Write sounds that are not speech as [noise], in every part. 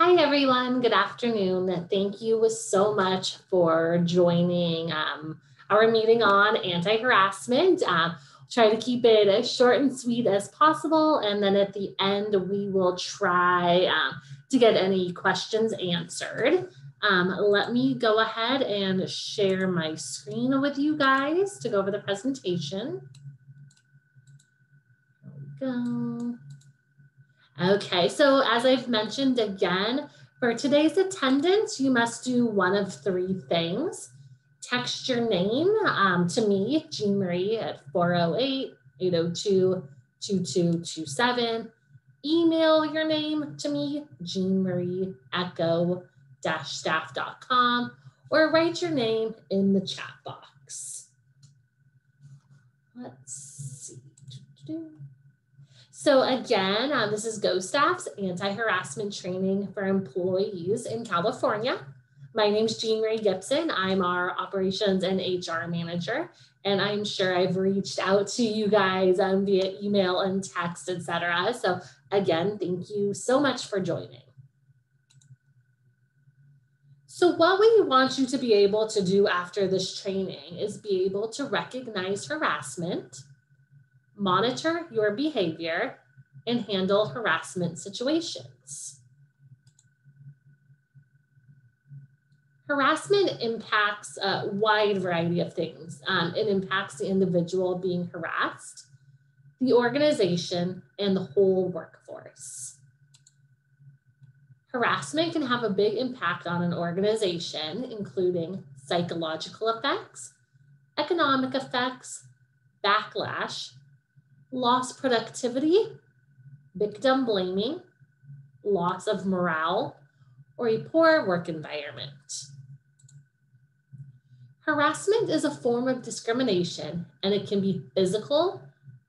Hi, everyone. Good afternoon. Thank you so much for joining um, our meeting on anti-harassment. Uh, try to keep it as short and sweet as possible. And then at the end, we will try um, to get any questions answered. Um, let me go ahead and share my screen with you guys to go over the presentation. There we go. Okay, so as I've mentioned again, for today's attendance, you must do one of three things. Text your name um, to me, Jean Marie at 408 802 2227. Email your name to me, Jean Marie at Go-Staff.com, or write your name in the chat box. Let's see. So again, um, this is GoStaff's anti-harassment training for employees in California. My name is Jean Marie Gibson. I'm our operations and HR manager, and I'm sure I've reached out to you guys um, via email and text, etc. So again, thank you so much for joining. So what we want you to be able to do after this training is be able to recognize harassment, monitor your behavior, and handle harassment situations. Harassment impacts a wide variety of things. Um, it impacts the individual being harassed, the organization, and the whole workforce. Harassment can have a big impact on an organization, including psychological effects, economic effects, backlash, lost productivity, victim blaming, loss of morale, or a poor work environment. Harassment is a form of discrimination and it can be physical,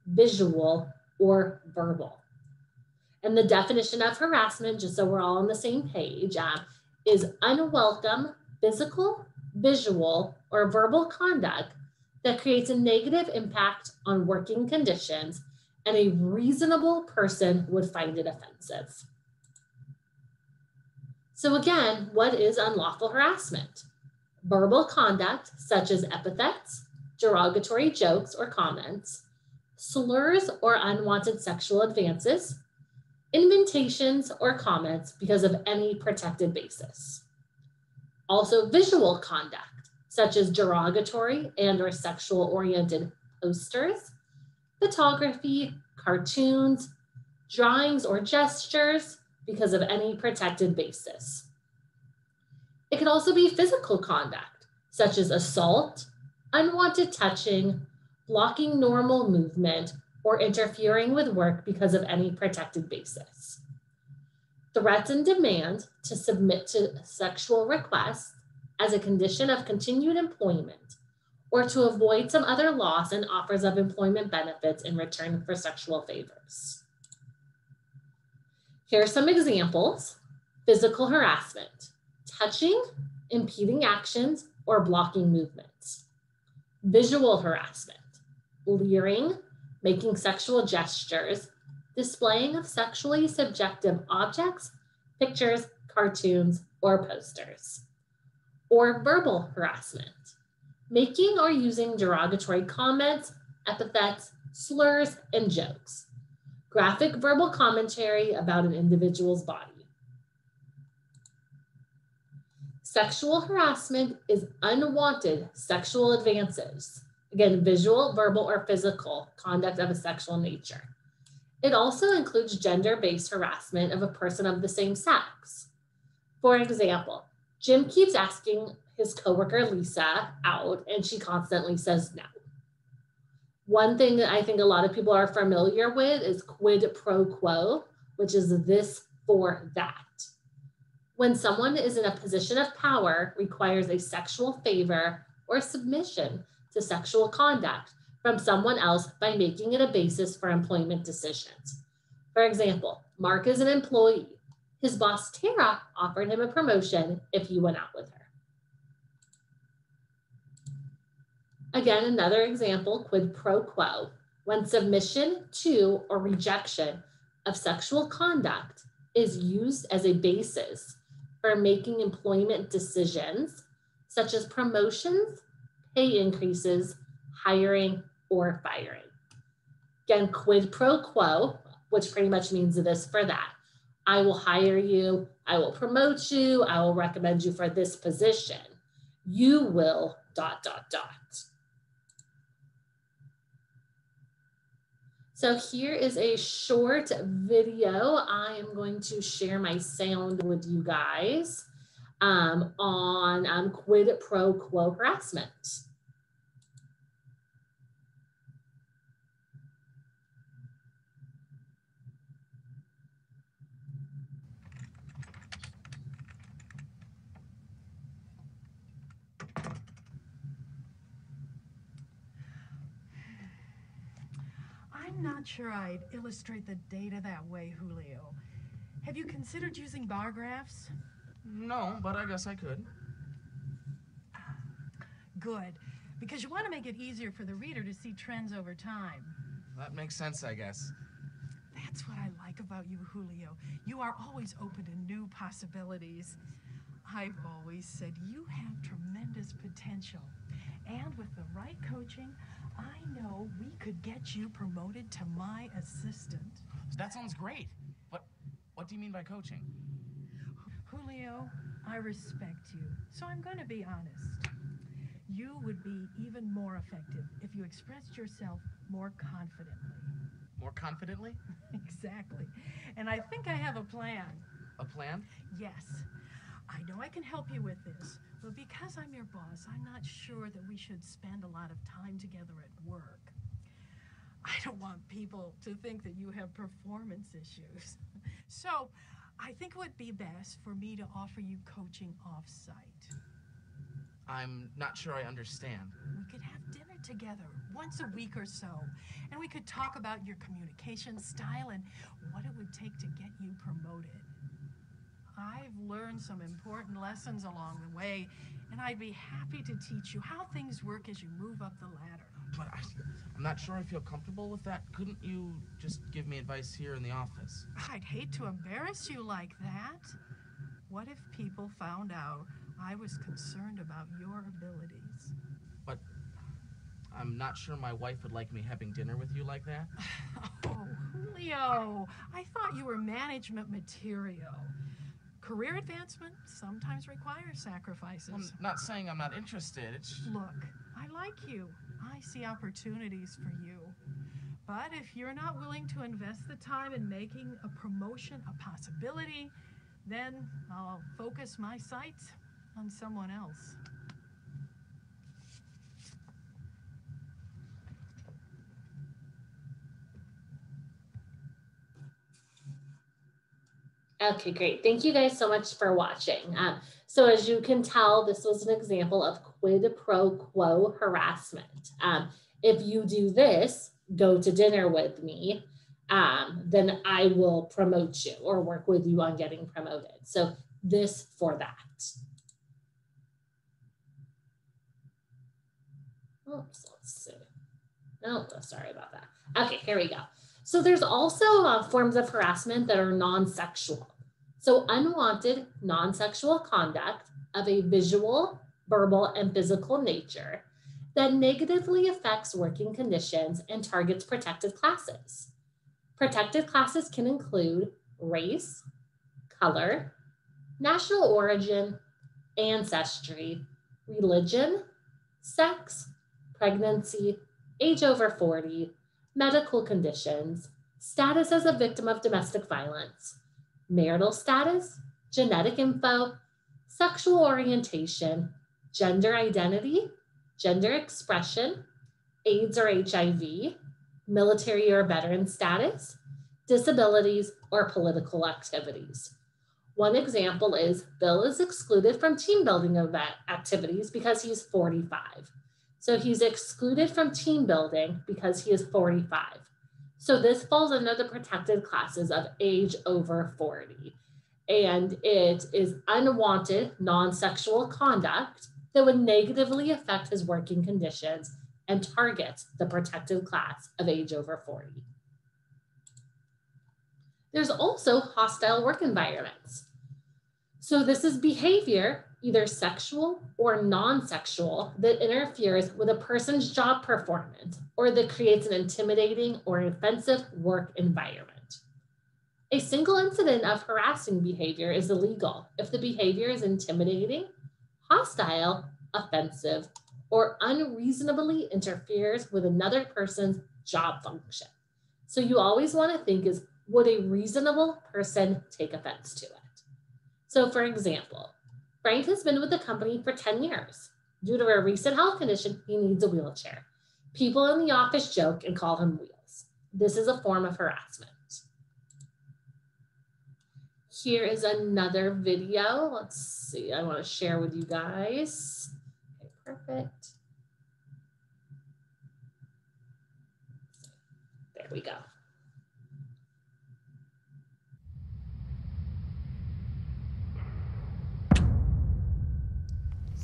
visual, or verbal. And the definition of harassment, just so we're all on the same page, uh, is unwelcome physical, visual, or verbal conduct that creates a negative impact on working conditions and a reasonable person would find it offensive. So again, what is unlawful harassment? Verbal conduct such as epithets, derogatory jokes or comments, slurs or unwanted sexual advances, invitations or comments because of any protected basis. Also visual conduct such as derogatory and or sexual oriented posters, photography, cartoons, drawings or gestures because of any protected basis. It can also be physical conduct, such as assault, unwanted touching, blocking normal movement, or interfering with work because of any protected basis. Threats and demand to submit to sexual requests as a condition of continued employment or to avoid some other loss and offers of employment benefits in return for sexual favors. Here are some examples. Physical harassment, touching, impeding actions, or blocking movements. Visual harassment, leering, making sexual gestures, displaying of sexually subjective objects, pictures, cartoons, or posters or verbal harassment, making or using derogatory comments, epithets, slurs, and jokes, graphic verbal commentary about an individual's body. Sexual harassment is unwanted sexual advances, again, visual, verbal, or physical conduct of a sexual nature. It also includes gender-based harassment of a person of the same sex. For example, Jim keeps asking his coworker Lisa out, and she constantly says no. One thing that I think a lot of people are familiar with is quid pro quo, which is this for that. When someone is in a position of power, requires a sexual favor or submission to sexual conduct from someone else by making it a basis for employment decisions. For example, Mark is an employee his boss, Tara, offered him a promotion if he went out with her. Again, another example, quid pro quo, when submission to or rejection of sexual conduct is used as a basis for making employment decisions such as promotions, pay increases, hiring, or firing. Again, quid pro quo, which pretty much means this for that. I will hire you, I will promote you, I will recommend you for this position. You will dot, dot, dot. So here is a short video. I am going to share my sound with you guys um, on um, quid pro quo harassment. I'm not sure I'd illustrate the data that way, Julio. Have you considered using bar graphs? No, but I guess I could. Good, because you want to make it easier for the reader to see trends over time. That makes sense, I guess. That's what I like about you, Julio. You are always open to new possibilities. I've always said you have tremendous potential. And with the right coaching, I know we could get you promoted to my assistant. That sounds great. But what do you mean by coaching? Julio, I respect you, so I'm going to be honest. You would be even more effective if you expressed yourself more confidently. More confidently? [laughs] exactly. And I think I have a plan. A plan? Yes. I know I can help you with this, because I'm your boss, I'm not sure that we should spend a lot of time together at work. I don't want people to think that you have performance issues. So I think it would be best for me to offer you coaching off site. I'm not sure I understand. We could have dinner together once a week or so, and we could talk about your communication style and what it would take to get you promoted. I've learned some important lessons along the way, and I'd be happy to teach you how things work as you move up the ladder. But I, I'm not sure I feel comfortable with that. Couldn't you just give me advice here in the office? I'd hate to embarrass you like that. What if people found out I was concerned about your abilities? But I'm not sure my wife would like me having dinner with you like that. [laughs] Oh, Julio, I thought you were management material. Career advancement sometimes requires sacrifices. I'm not saying I'm not interested. It's Look, I like you. I see opportunities for you. But if you're not willing to invest the time in making a promotion a possibility, then I'll focus my sights on someone else. Okay, great. Thank you guys so much for watching. Um, so as you can tell, this was an example of quid pro quo harassment. Um, if you do this, go to dinner with me, um, then I will promote you or work with you on getting promoted. So this for that. Oops, let's see. Oh, sorry about that. Okay, here we go. So there's also uh, forms of harassment that are non-sexual. So unwanted non-sexual conduct of a visual, verbal, and physical nature that negatively affects working conditions and targets protected classes. Protected classes can include race, color, national origin, ancestry, religion, sex, pregnancy, age over 40, medical conditions, status as a victim of domestic violence, marital status, genetic info, sexual orientation, gender identity, gender expression, AIDS or HIV, military or veteran status, disabilities, or political activities. One example is Bill is excluded from team building event activities because he's 45. So he's excluded from team building because he is 45. So this falls under the protected classes of age over 40. And it is unwanted non-sexual conduct that would negatively affect his working conditions and targets the protected class of age over 40. There's also hostile work environments. So this is behavior, either sexual or non-sexual, that interferes with a person's job performance or that creates an intimidating or offensive work environment. A single incident of harassing behavior is illegal if the behavior is intimidating, hostile, offensive, or unreasonably interferes with another person's job function. So you always want to think is, would a reasonable person take offense to it? So for example, Frank has been with the company for 10 years. Due to a recent health condition, he needs a wheelchair. People in the office joke and call him Wheels. This is a form of harassment. Here is another video. Let's see, I wanna share with you guys. Okay, perfect. There we go.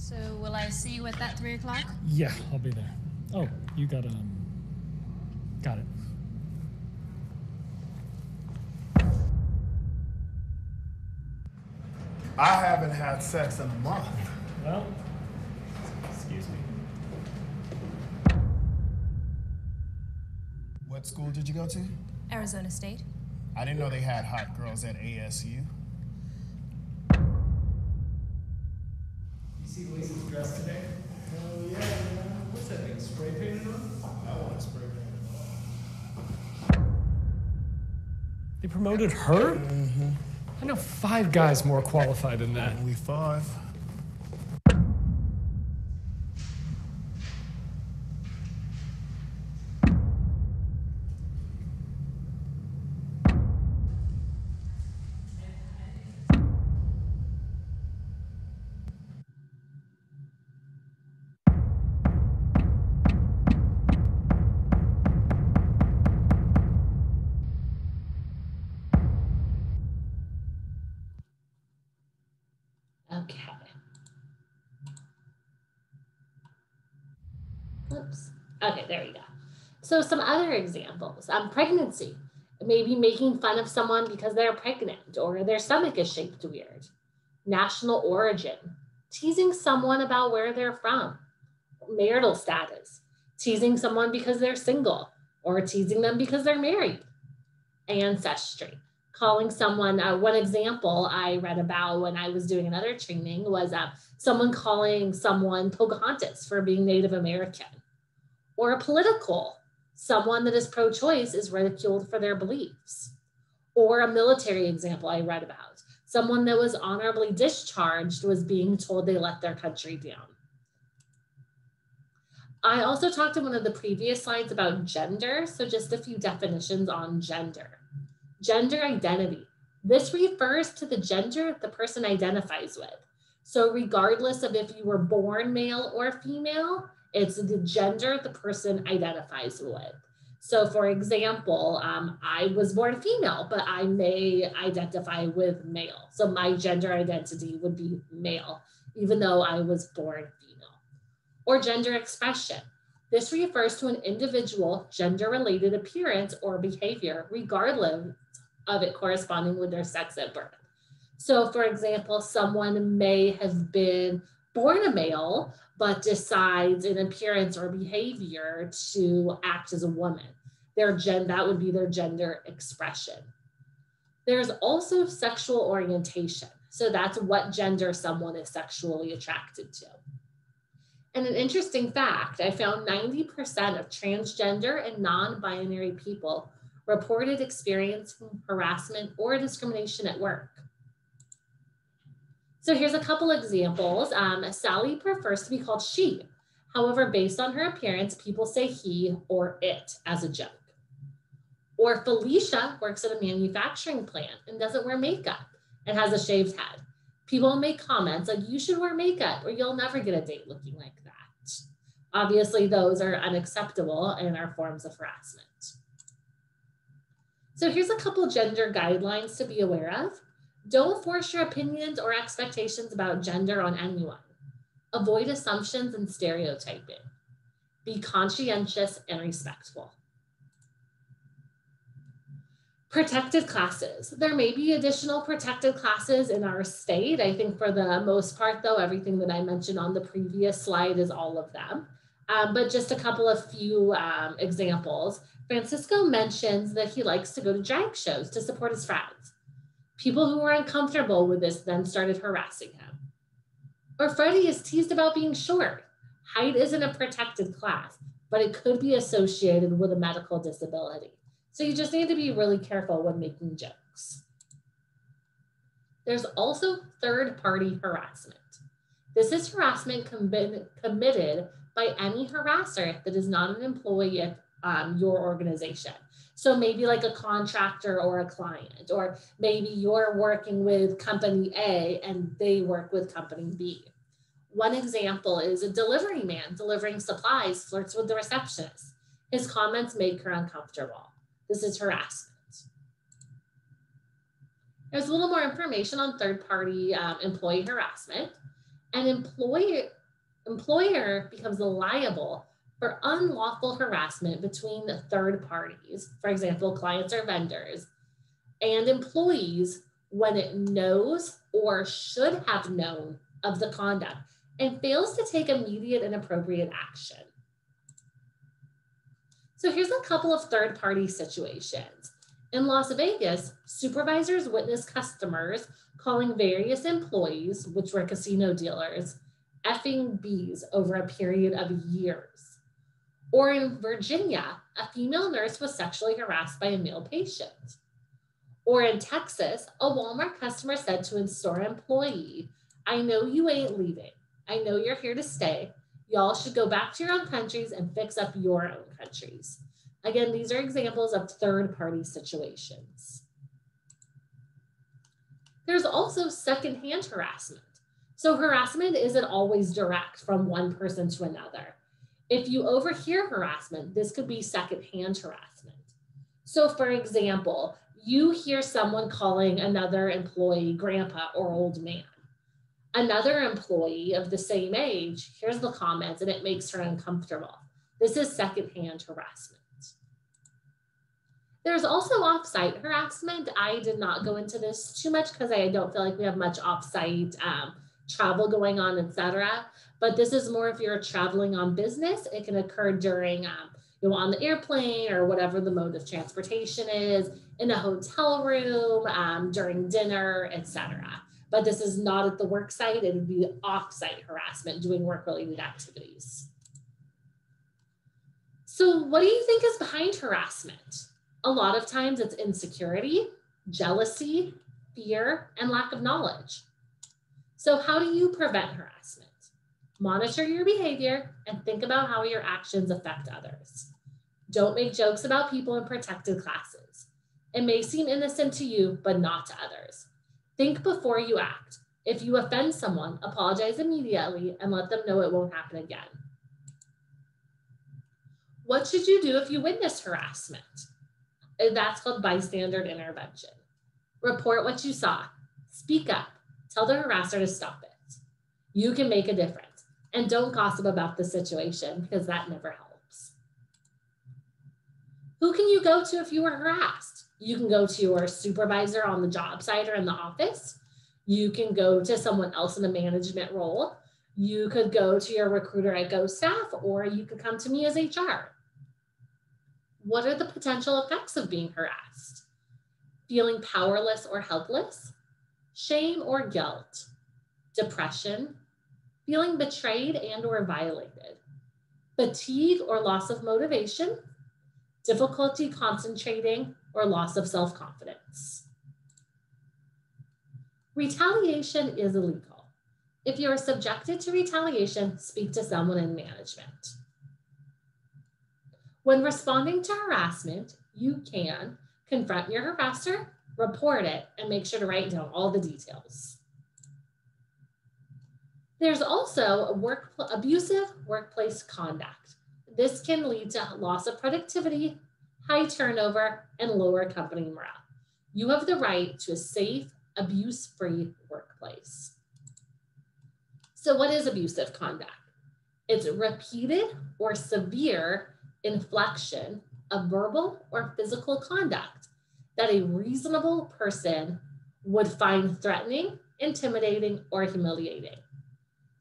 So will I see you at that three o'clock? Yeah, I'll be there. Oh, you got um. Got it. I haven't had sex in a month. Well, excuse me. What school did you go to? Arizona State. I didn't know they had hot girls at ASU. See Lisa's dress today? Oh yeah, What's that thing? Spray painted on? I want to spray paint. They promoted her? Mm -hmm. I know five guys more qualified than that. Only five. Okay. Oops. Okay, there we go. So some other examples. Um, pregnancy. Maybe making fun of someone because they're pregnant or their stomach is shaped weird. National origin. Teasing someone about where they're from. Marital status. Teasing someone because they're single or teasing them because they're married. Ancestry calling someone uh, one example i read about when i was doing another training was uh, someone calling someone pocahontas for being native american or a political. Someone that is pro-choice is ridiculed for their beliefs. Or a military example i read about. Someone that was honorably discharged was being told they let their country down. I also talked in one of the previous slides about gender. So just a few definitions on gender Gender identity. This refers to the gender the person identifies with. So, regardless of if you were born male or female, it's the gender the person identifies with. So, for example, um, I was born female, but I may identify with male. So, my gender identity would be male, even though I was born female. Or gender expression. This refers to an individual gender related appearance or behavior, regardless of it corresponding with their sex at birth. So, for example, someone may have been born a male, but decides in appearance or behavior to act as a woman. Their gen that would be their gender expression. There's also sexual orientation. So that's what gender someone is sexually attracted to. And an interesting fact, I found 90% of transgender and non-binary people reported experiencing harassment or discrimination at work. So here's a couple examples. Um, Sally prefers to be called she. However, based on her appearance, people say he or it as a joke. Or Felicia works at a manufacturing plant and doesn't wear makeup and has a shaved head. People make comments like, you should wear makeup or you'll never get a date looking like that. Obviously, those are unacceptable and are forms of harassment. So here's a couple gender guidelines to be aware of. Don't force your opinions or expectations about gender on anyone. Avoid assumptions and stereotyping. Be conscientious and respectful. Protected classes. There may be additional protected classes in our state. I think for the most part, though, everything that I mentioned on the previous slide is all of them. Um, but just a couple of few um, examples. Francisco mentions that he likes to go to drag shows to support his friends. People who were uncomfortable with this then started harassing him. Or Freddie is teased about being short. Height isn't a protected class, but it could be associated with a medical disability. So you just need to be really careful when making jokes. There's also third party harassment. This is harassment committed by any harasser that is not an employee um, your organization. So maybe like a contractor or a client, or maybe you're working with company A and they work with company B. One example is a delivery man delivering supplies flirts with the receptionist. His comments make her uncomfortable. This is harassment. There's a little more information on third party um, employee harassment. An employer, employer becomes liable for unlawful harassment between third parties, for example, clients or vendors, and employees when it knows or should have known of the conduct and fails to take immediate and appropriate action. So here's a couple of third party situations. In Las Vegas, supervisors witnessed customers calling various employees, which were casino dealers, effing bees over a period of years. Or in Virginia, a female nurse was sexually harassed by a male patient. Or in Texas, a Walmart customer said to a store employee, I know you ain't leaving. I know you're here to stay. Y'all should go back to your own countries and fix up your own countries. Again, these are examples of third party situations. There's also secondhand harassment. So harassment isn't always direct from one person to another. If you overhear harassment, this could be secondhand harassment. So for example, you hear someone calling another employee grandpa or old man. Another employee of the same age hears the comments and it makes her uncomfortable. This is secondhand harassment. There's also offsite harassment. I did not go into this too much because I don't feel like we have much offsite um, travel going on, etc. But this is more if you're traveling on business, it can occur during um, you know on the airplane or whatever the mode of transportation is, in a hotel room, um, during dinner, etc. But this is not at the work site; it would be offsite harassment, doing work-related activities. So, what do you think is behind harassment? a lot of times it's insecurity, jealousy, fear, and lack of knowledge. So, how do you prevent harassment? Monitor your behavior and think about how your actions affect others. Don't make jokes about people in protected classes. It may seem innocent to you, but not to others. Think before you act. If you offend someone, apologize immediately and let them know it won't happen again. What should you do if you witness harassment? That's called bystander intervention. Report what you saw. Speak up. Tell the harasser to stop it. You can make a difference. And don't gossip about the situation because that never helps. Who can you go to if you were harassed? You can go to your supervisor on the job site or in the office. You can go to someone else in a management role. You could go to your recruiter at GoStaff, or you could come to me as HR. What are the potential effects of being harassed? Feeling powerless or helpless, shame or guilt, depression, feeling betrayed and or violated, fatigue or loss of motivation, difficulty concentrating or loss of self-confidence. Retaliation is illegal. If you are subjected to retaliation, speak to someone in management. When responding to harassment, you can confront your harasser, report it, and make sure to write down all the details. There's also work, abusive workplace conduct. This can lead to loss of productivity, high turnover, and lower company morale. You have the right to a safe, abuse-free workplace. So what is abusive conduct? It's repeated or severe inflection of verbal or physical conduct that a reasonable person would find threatening, intimidating, or humiliating,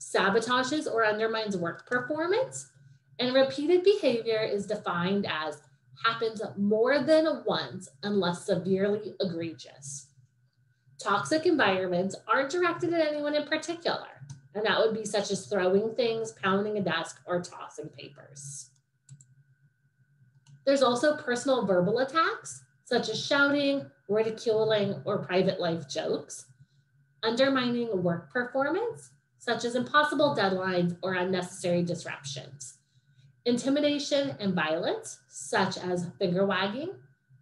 sabotages or undermines work performance, and repeated behavior is defined as happens more than once unless severely egregious. Toxic environments aren't directed at anyone in particular, and that would be such as throwing things, pounding a desk, or tossing papers. There's also personal verbal attacks, such as shouting, ridiculing, or private life jokes, undermining work performance, such as impossible deadlines or unnecessary disruptions, intimidation and violence, such as finger wagging,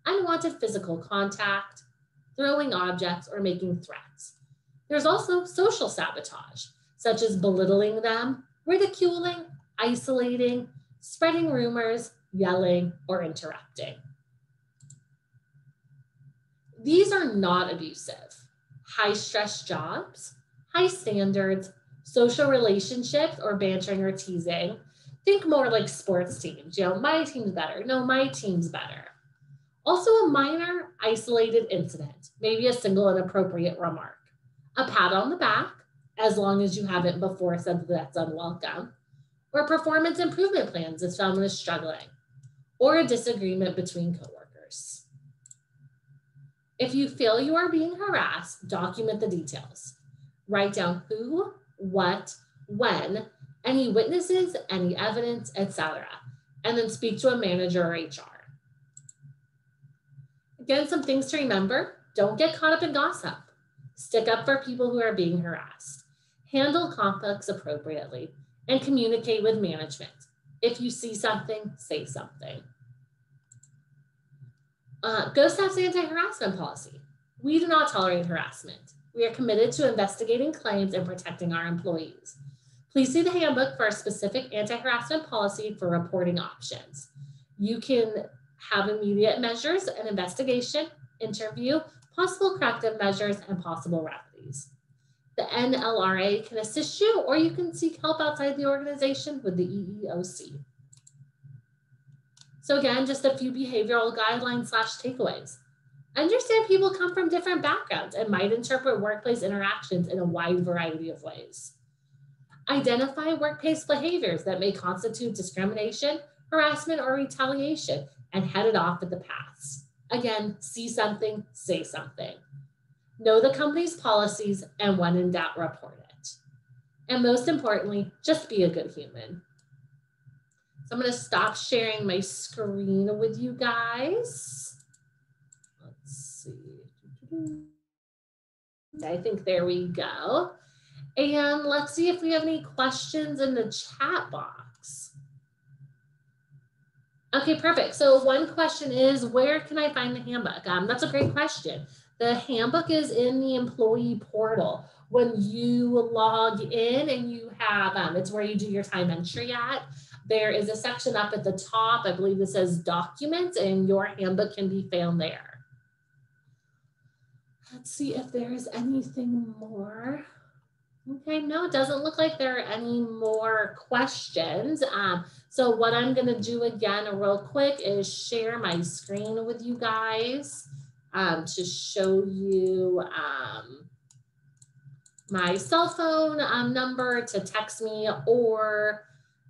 unwanted physical contact, throwing objects, or making threats. There's also social sabotage, such as belittling them, ridiculing, isolating, spreading rumors, yelling, or interrupting. These are not abusive. High stress jobs, high standards, social relationships, or bantering or teasing. Think more like sports teams. You know, my team's better. No, my team's better. Also, a minor isolated incident, maybe a single inappropriate remark, a pat on the back, as long as you haven't before said that's unwelcome, or performance improvement plans if someone is struggling, or a disagreement between coworkers. If you feel you are being harassed, document the details. Write down who, what, when, any witnesses, any evidence, etc. And then speak to a manager or HR. Again, some things to remember. Don't get caught up in gossip. Stick up for people who are being harassed. Handle conflicts appropriately and communicate with management. If you see something, say something. Uh, GoStaff's anti-harassment policy. We do not tolerate harassment. We are committed to investigating claims and protecting our employees. Please see the handbook for a specific anti-harassment policy for reporting options. You can have immediate measures, an investigation, interview, possible corrective measures, and possible remedies. The NLRA can assist you, or you can seek help outside the organization with the EEOC. So again, just a few behavioral guidelines slash takeaways. Understand people come from different backgrounds and might interpret workplace interactions in a wide variety of ways. Identify workplace behaviors that may constitute discrimination, harassment, or retaliation and head it off at the pass. Again, see something, say something. Know the company's policies and when in doubt, report it. And most importantly, just be a good human. So I'm gonna stop sharing my screen with you guys. Let's see. I think there we go. And let's see if we have any questions in the chat box. Okay, perfect. So one question is, where can I find the handbook? Um, that's a great question. The handbook is in the employee portal. When you log in and you have, um, it's where you do your time entry at, there is a section up at the top, I believe it says documents and your handbook can be found there. Let's see if there's anything more. Okay, no, it doesn't look like there are any more questions. Um, so what I'm gonna do again real quick is share my screen with you guys um, to show you um, my cell phone um, number to text me or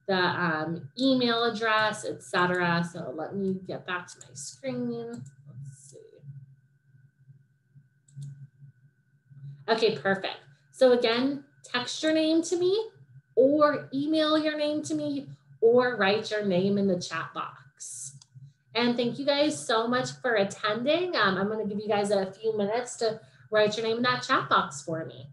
the um, email address, etc. So let me get back to my screen. Let's see. Okay, perfect. So again, text your name to me or email your name to me or write your name in the chat box. And thank you guys so much for attending. Um, I'm gonna give you guys a few minutes to write your name in that chat box for me.